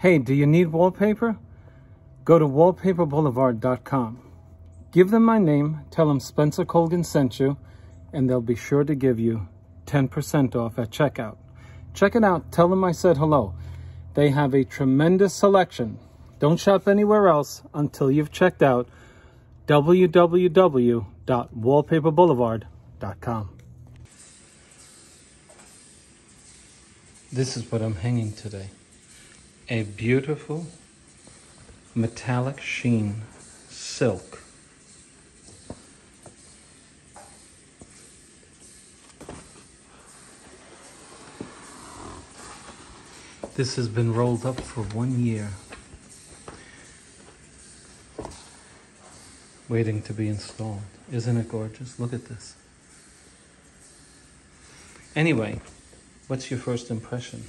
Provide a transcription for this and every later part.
Hey, do you need wallpaper? Go to wallpaperboulevard.com. Give them my name, tell them Spencer Colgan sent you, and they'll be sure to give you 10% off at checkout. Check it out. Tell them I said hello. They have a tremendous selection. Don't shop anywhere else until you've checked out www.wallpaperboulevard.com. This is what I'm hanging today. A beautiful metallic sheen silk. This has been rolled up for one year. Waiting to be installed. Isn't it gorgeous? Look at this. Anyway, what's your first impression?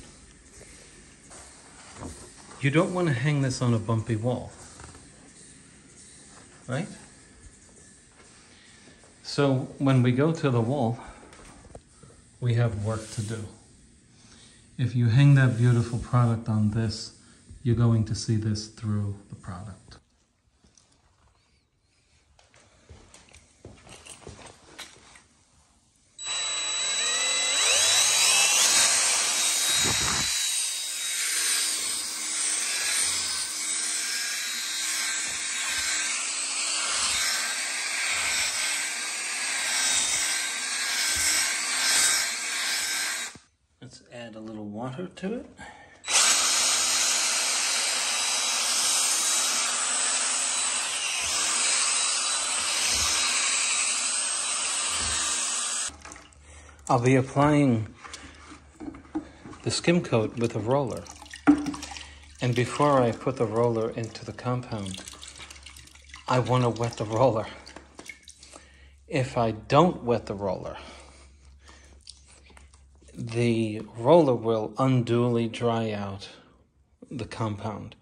You don't want to hang this on a bumpy wall, right? So when we go to the wall, we have work to do. If you hang that beautiful product on this, you're going to see this through the product. Let's add a little water to it. I'll be applying the skim coat with a roller. And before I put the roller into the compound, I want to wet the roller. If I don't wet the roller, the roller will unduly dry out the compound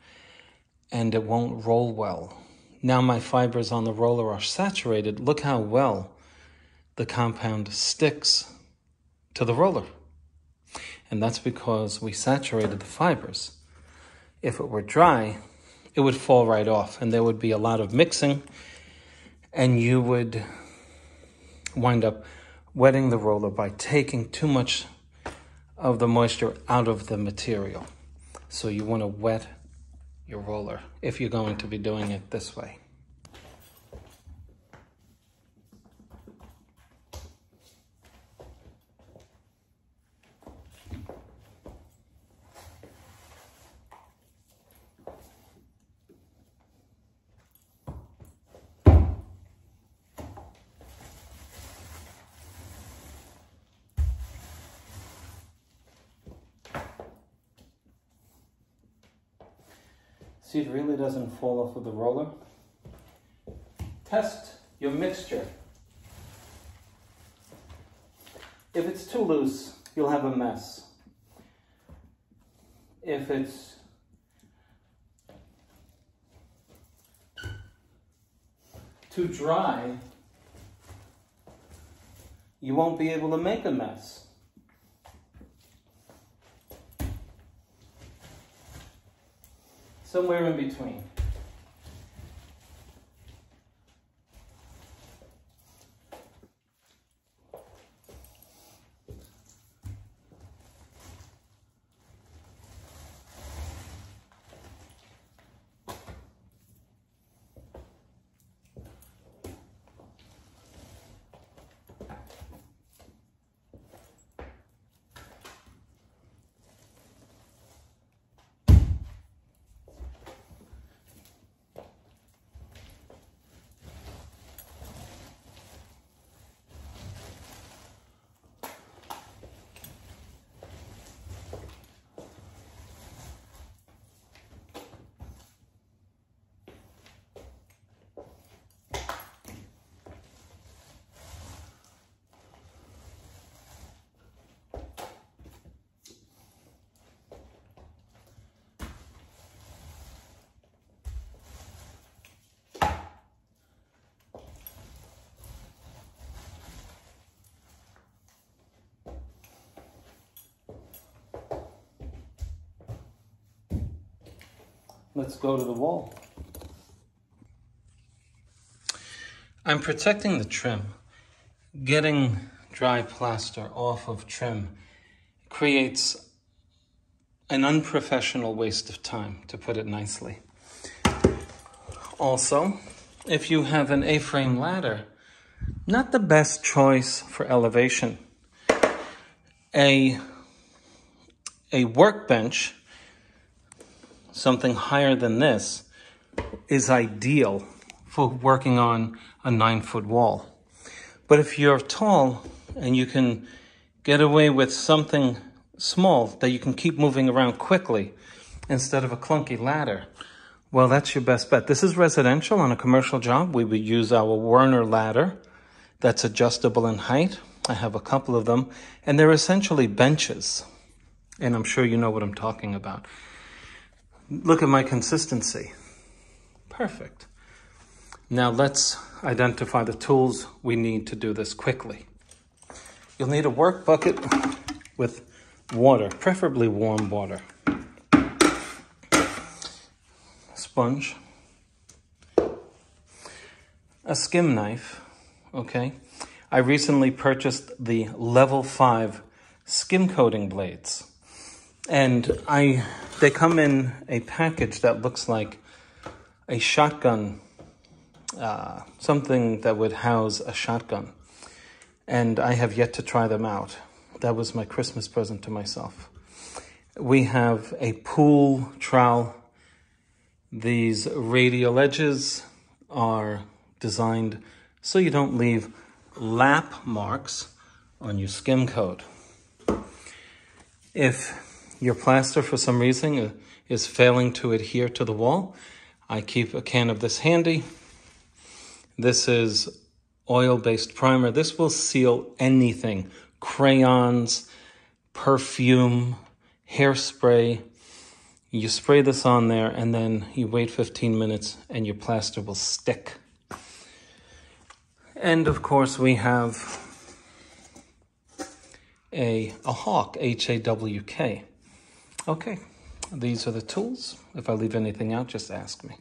and it won't roll well. Now my fibers on the roller are saturated. Look how well the compound sticks to the roller. And that's because we saturated the fibers. If it were dry, it would fall right off and there would be a lot of mixing and you would wind up wetting the roller by taking too much of the moisture out of the material. So you want to wet your roller if you're going to be doing it this way. See, it really doesn't fall off of the roller. Test your mixture. If it's too loose, you'll have a mess. If it's too dry, you won't be able to make a mess. Somewhere in between. Let's go to the wall. I'm protecting the trim. Getting dry plaster off of trim creates an unprofessional waste of time, to put it nicely. Also, if you have an A-frame ladder, not the best choice for elevation. A, a workbench, something higher than this, is ideal for working on a nine foot wall. But if you're tall and you can get away with something small that you can keep moving around quickly instead of a clunky ladder, well, that's your best bet. This is residential. On a commercial job, we would use our Werner ladder that's adjustable in height. I have a couple of them, and they're essentially benches. And I'm sure you know what I'm talking about. Look at my consistency. Perfect. Now let's identify the tools we need to do this quickly. You'll need a work bucket with water, preferably warm water. Sponge. A skim knife, okay? I recently purchased the level 5 skim coating blades. And I they come in a package that looks like a shotgun uh, something that would house a shotgun. And I have yet to try them out. That was my Christmas present to myself. We have a pool trowel. These radial edges are designed so you don't leave lap marks on your skim coat. If your plaster for some reason uh, is failing to adhere to the wall, I keep a can of this handy this is oil-based primer. This will seal anything. Crayons, perfume, hairspray. You spray this on there and then you wait 15 minutes and your plaster will stick. And of course we have a, a hawk, H-A-W-K. Okay, these are the tools. If I leave anything out, just ask me.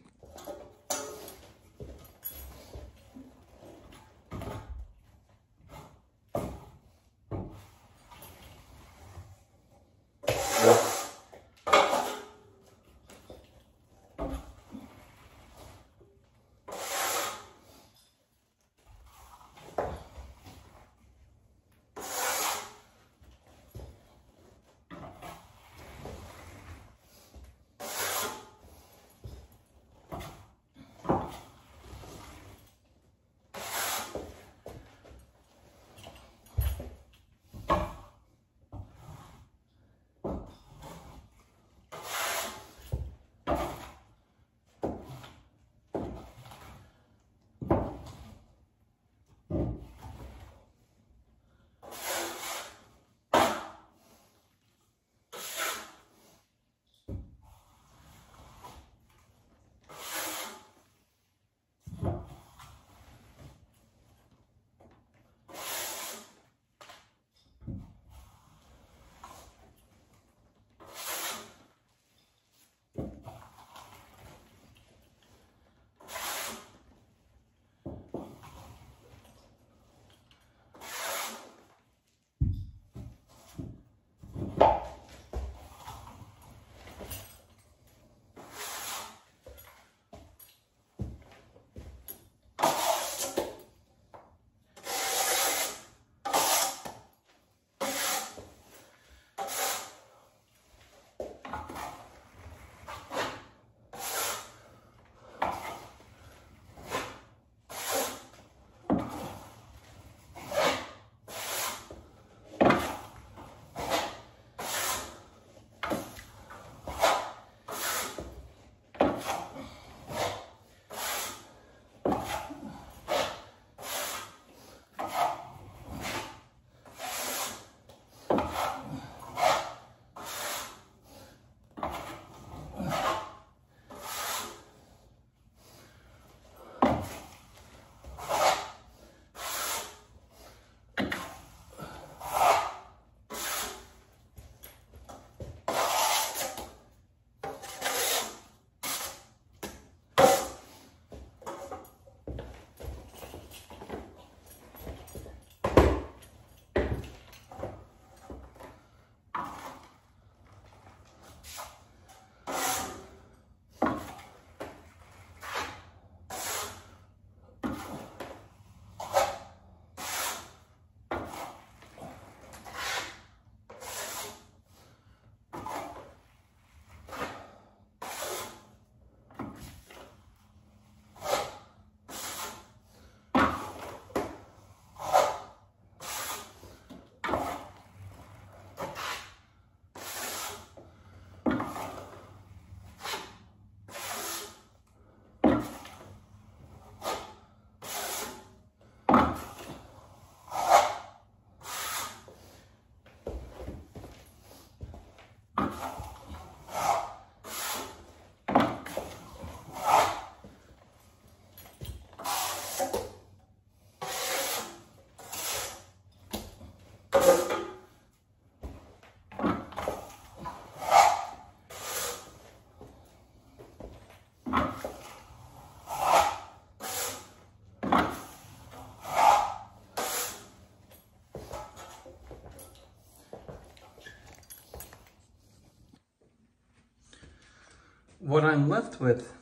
What I'm left with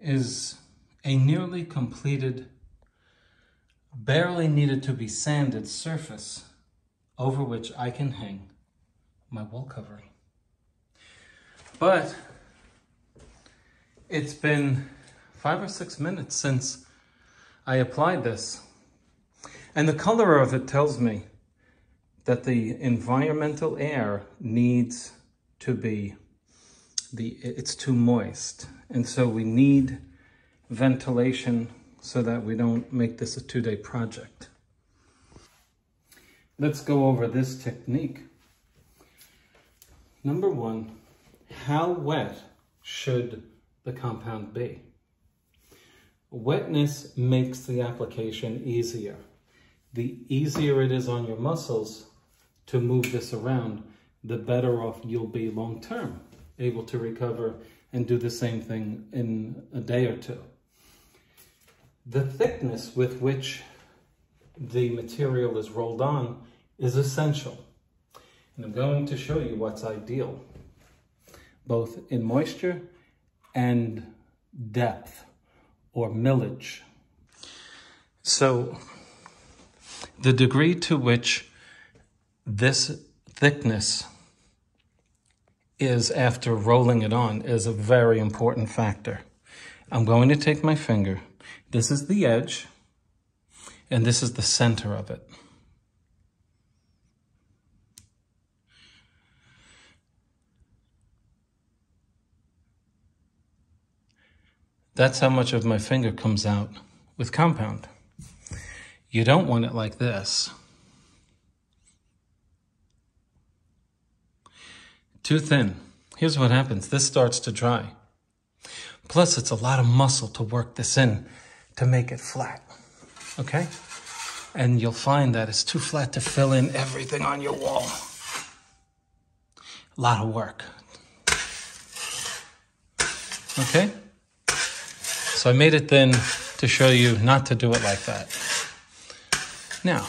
is a nearly completed, barely needed to be sanded surface over which I can hang my wall covering. But it's been five or six minutes since I applied this. And the color of it tells me that the environmental air needs to be, the it's too moist. And so we need ventilation so that we don't make this a two-day project. Let's go over this technique. Number one, how wet should the compound be? Wetness makes the application easier. The easier it is on your muscles to move this around, the better off you'll be long term, able to recover and do the same thing in a day or two. The thickness with which the material is rolled on is essential. And I'm going to show you what's ideal, both in moisture and depth or millage. So the degree to which this thickness is after rolling it on is a very important factor. I'm going to take my finger. This is the edge, and this is the center of it. That's how much of my finger comes out with compound. You don't want it like this. Too thin. Here's what happens. This starts to dry. Plus, it's a lot of muscle to work this in to make it flat. Okay? And you'll find that it's too flat to fill in everything on your wall. A lot of work. Okay? So I made it thin to show you not to do it like that. Now,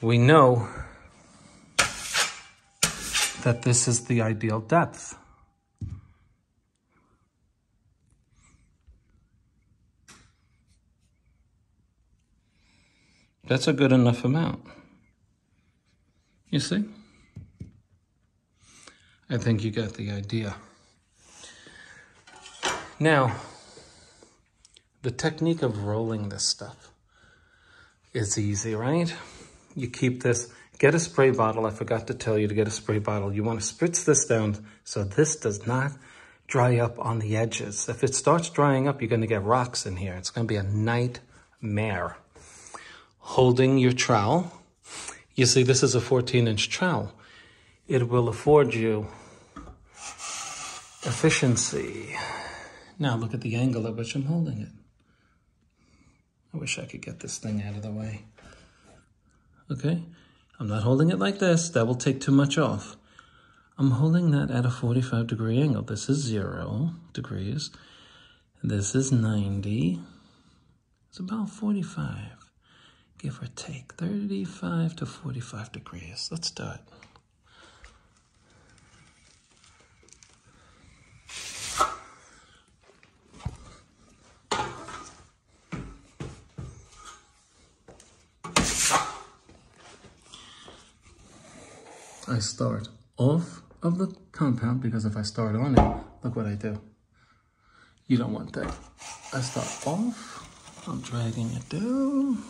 we know that this is the ideal depth. That's a good enough amount. You see? I think you got the idea. Now, the technique of rolling this stuff is easy, right? You keep this Get a spray bottle. I forgot to tell you to get a spray bottle. You want to spritz this down so this does not dry up on the edges. If it starts drying up, you're going to get rocks in here. It's going to be a nightmare. Holding your trowel. You see, this is a 14-inch trowel. It will afford you efficiency. Now look at the angle at which I'm holding it. I wish I could get this thing out of the way. Okay? I'm not holding it like this. That will take too much off. I'm holding that at a 45 degree angle. This is zero degrees. This is 90. It's about 45, give or take. 35 to 45 degrees. Let's do it. I start off of the compound because if I start on it, look what I do. You don't want that. I start off, I'm dragging it down.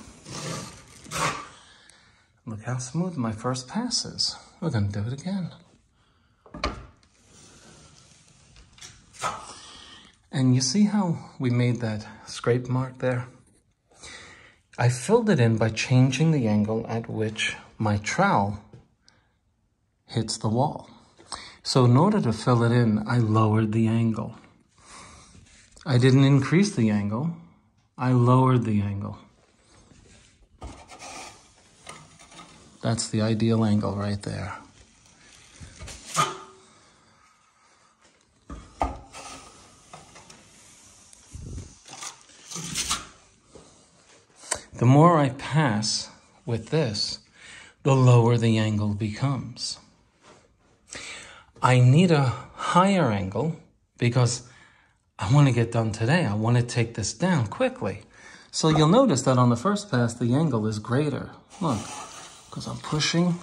Look how smooth my first pass is. We're gonna do it again. And you see how we made that scrape mark there? I filled it in by changing the angle at which my trowel hits the wall. So in order to fill it in, I lowered the angle. I didn't increase the angle, I lowered the angle. That's the ideal angle right there. The more I pass with this, the lower the angle becomes. I need a higher angle because I want to get done today. I want to take this down quickly. So you'll notice that on the first pass, the angle is greater. Look, because I'm pushing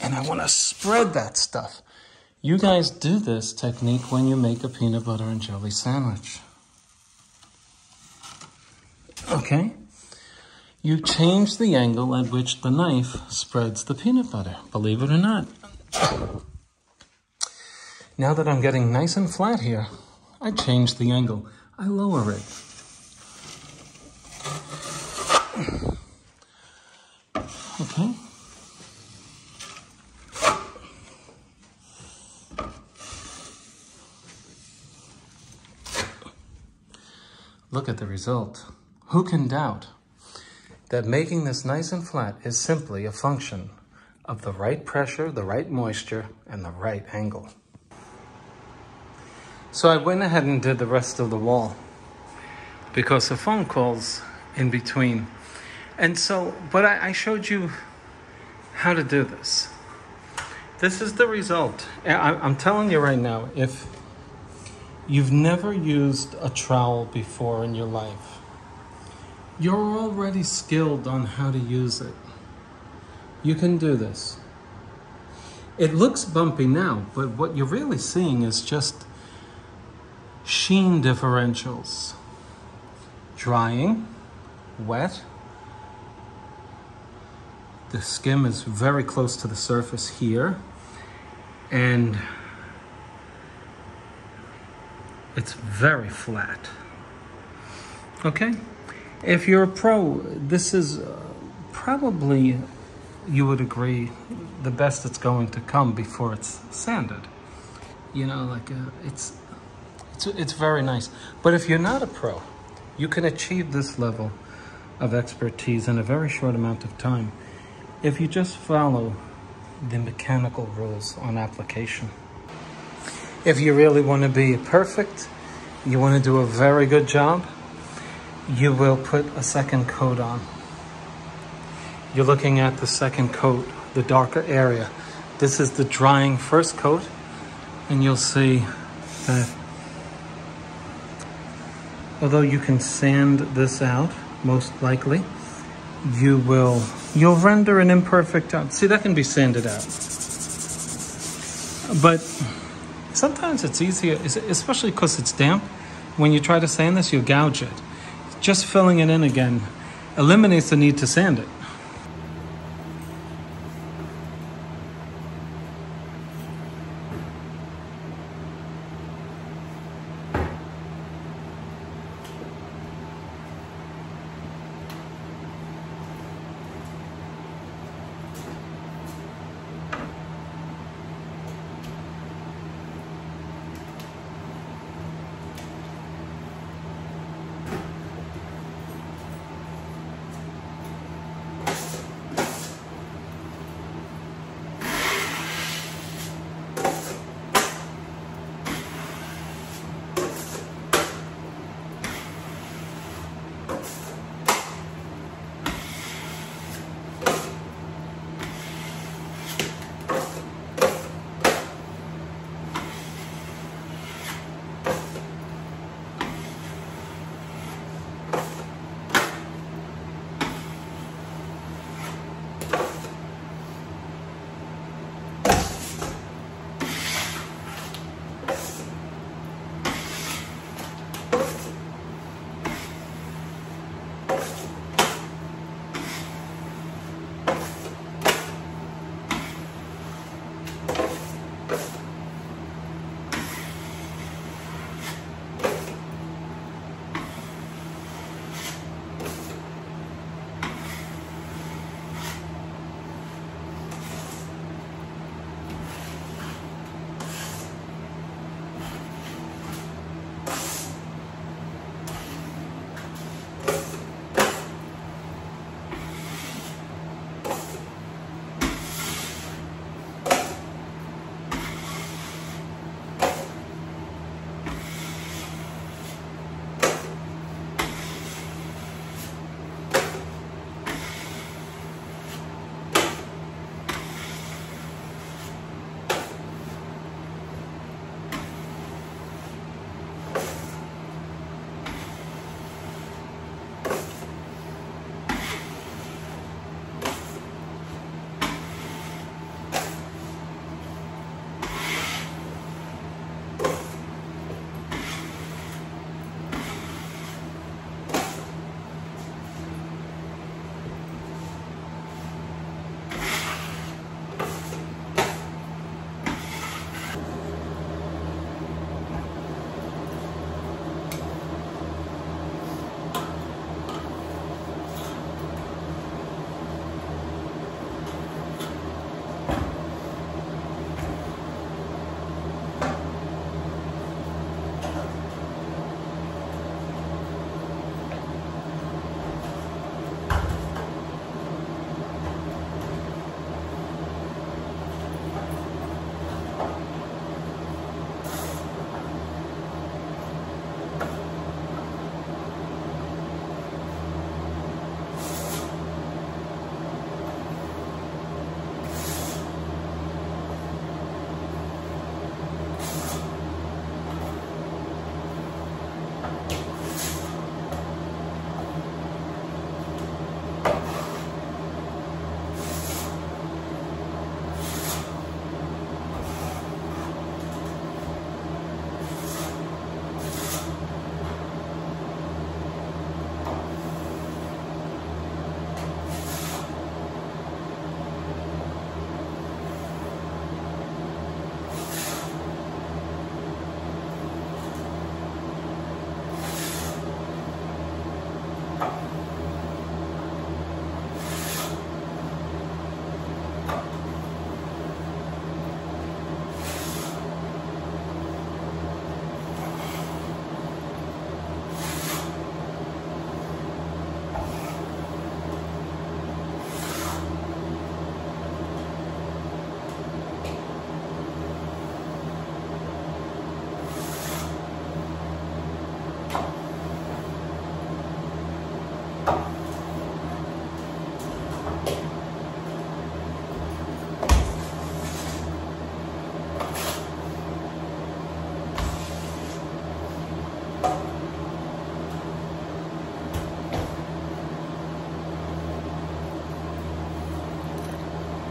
and I want to spread that stuff. You guys do this technique when you make a peanut butter and jelly sandwich. Okay? You change the angle at which the knife spreads the peanut butter, believe it or not. Now that I'm getting nice and flat here, I change the angle. I lower it. Okay. Look at the result. Who can doubt that making this nice and flat is simply a function of the right pressure, the right moisture, and the right angle. So I went ahead and did the rest of the wall because the phone calls in between. And so, but I, I showed you how to do this. This is the result. I, I'm telling you right now, if you've never used a trowel before in your life, you're already skilled on how to use it. You can do this. It looks bumpy now, but what you're really seeing is just sheen differentials. Drying, wet. The skim is very close to the surface here. And it's very flat. Okay? If you're a pro, this is uh, probably, you would agree, the best it's going to come before it's sanded. You know, like uh, it's it's, very nice. But if you're not a pro, you can achieve this level of expertise in a very short amount of time if you just follow the mechanical rules on application. If you really want to be perfect, you want to do a very good job, you will put a second coat on. You're looking at the second coat, the darker area. This is the drying first coat, and you'll see that although you can sand this out, most likely, you will, you'll render an imperfect out. See, that can be sanded out. But sometimes it's easier, especially because it's damp. When you try to sand this, you gouge it. Just filling it in again eliminates the need to sand it.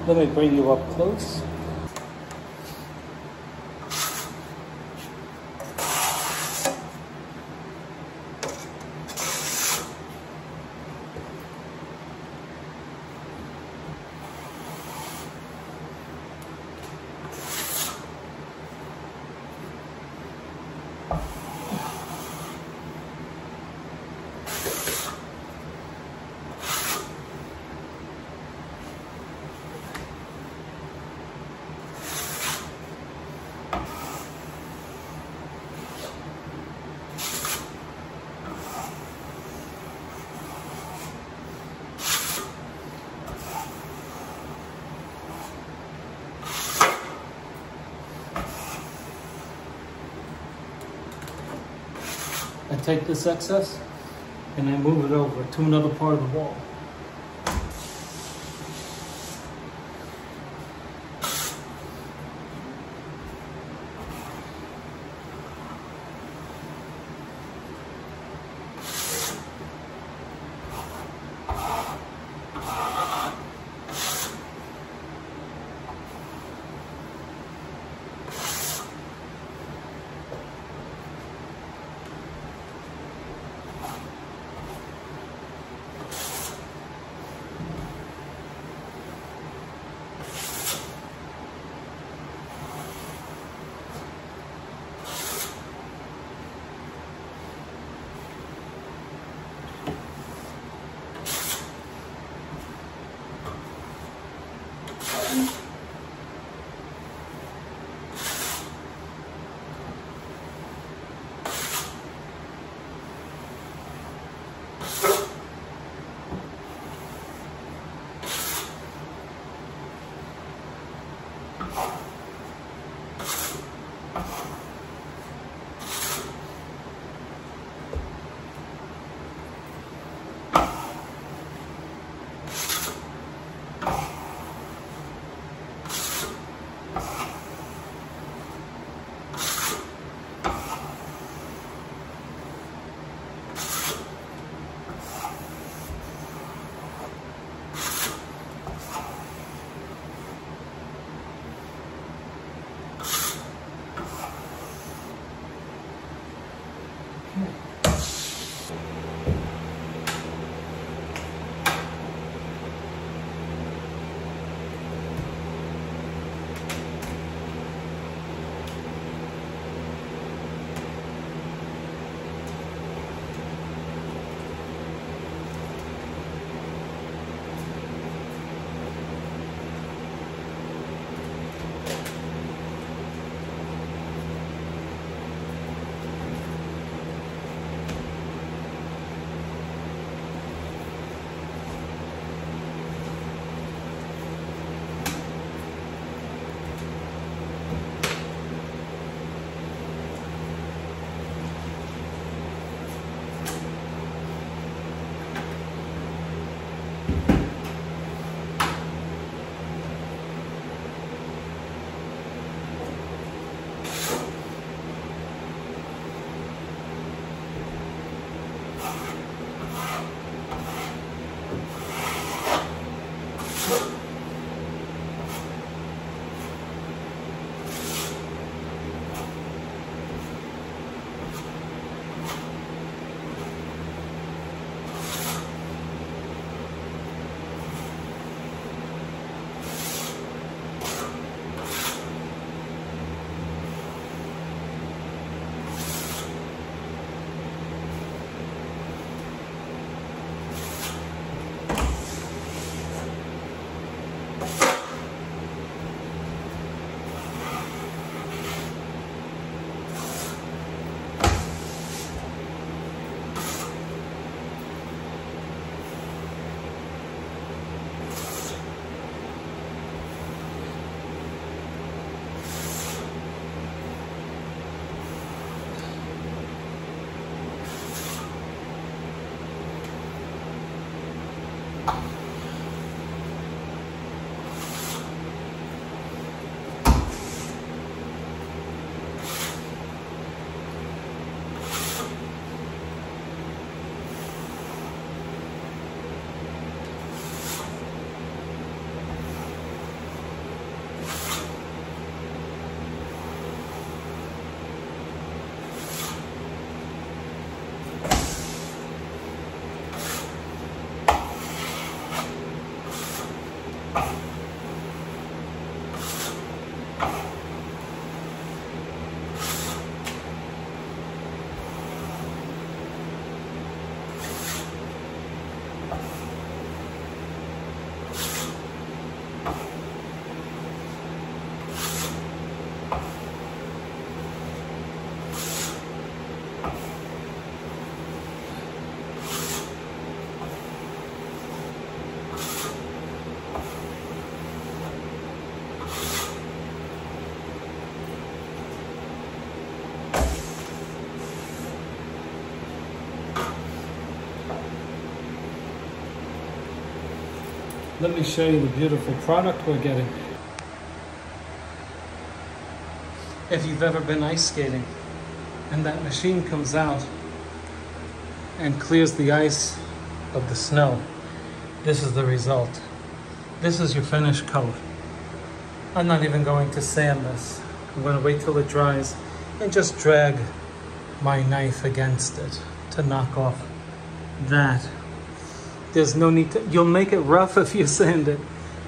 Let me bring you up close. Take this excess and I move it over to another part of the wall. Thank you. Let me show you the beautiful product we're getting. If you've ever been ice skating and that machine comes out and clears the ice of the snow, this is the result. This is your finished coat. I'm not even going to sand this. I'm going to wait till it dries and just drag my knife against it to knock off that there's no need to, you'll make it rough if you sand it.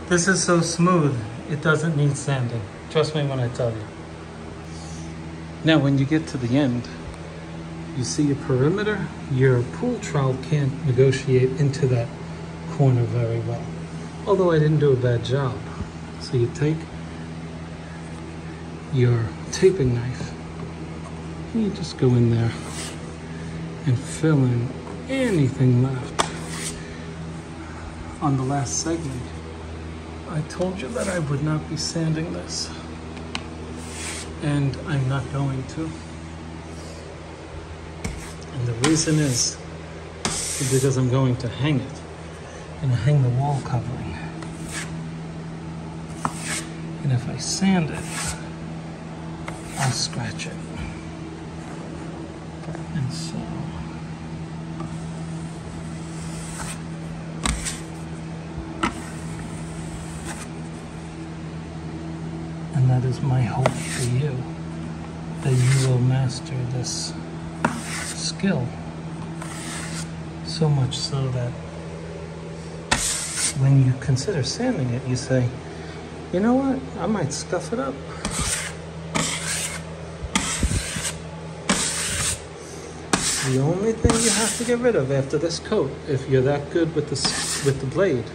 This is so smooth, it doesn't need sanding. Trust me when I tell you. Now, when you get to the end, you see your perimeter, your pool trowel can't negotiate into that corner very well. Although I didn't do a bad job. So you take your taping knife, and you just go in there and fill in anything left on the last segment, I told you that I would not be sanding this. And I'm not going to. And the reason is because I'm going to hang it. and hang the wall covering. And if I sand it, I'll scratch it. And so that is my hope for you that you will master this skill so much so that when you consider sanding it, you say, you know what, I might scuff it up. The only thing you have to get rid of after this coat, if you're that good with the, with the blade,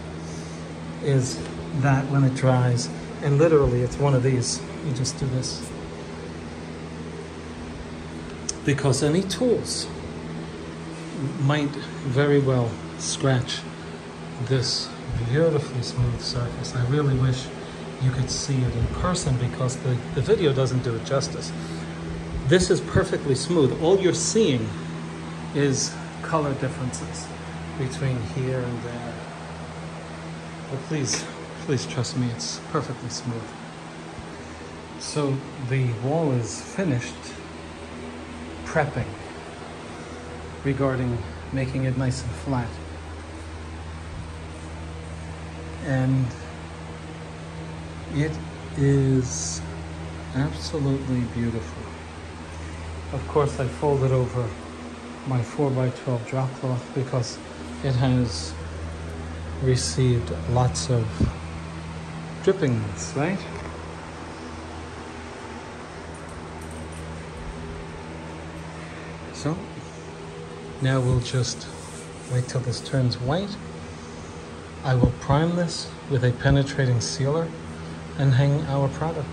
is that when it dries, and literally, it's one of these. You just do this. Because any tools might very well scratch this beautifully smooth surface. I really wish you could see it in person because the, the video doesn't do it justice. This is perfectly smooth. All you're seeing is color differences between here and there. But please Please trust me, it's perfectly smooth. So the wall is finished prepping regarding making it nice and flat. And it is absolutely beautiful. Of course, I folded over my 4x12 drop cloth because it has received lots of drippings, right? So now we'll just wait till this turns white. I will prime this with a penetrating sealer and hang our product.